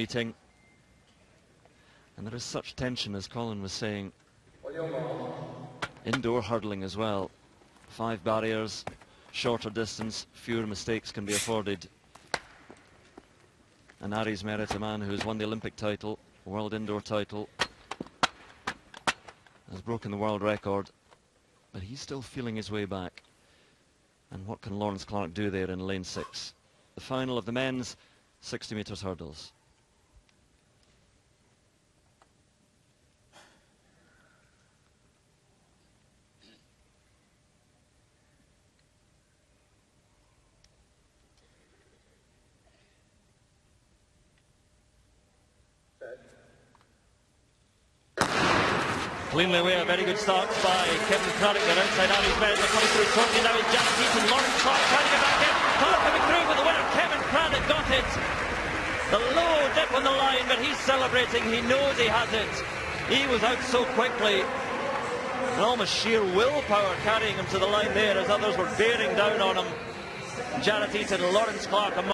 meeting. And there is such tension, as Colin was saying. Indoor hurdling as well. Five barriers, shorter distance, fewer mistakes can be afforded. And Aries Merritt, a man who has won the Olympic title, world indoor title, has broken the world record, but he's still feeling his way back. And what can Lawrence Clarke do there in lane six? The final of the men's 60 metres hurdles. Away, a very good start by Kevin Craddock. They're outside Aries Merritt. They're coming through shortly now is Jarret Eaton. Lawrence Clarke trying to get back in. Clarke coming through with the winner. Kevin Craddock got it. The low dip on the line, but he's celebrating. He knows he has it. He was out so quickly. And almost sheer willpower carrying him to the line there as others were bearing down on him. Jarret Eaton, Lawrence Clarke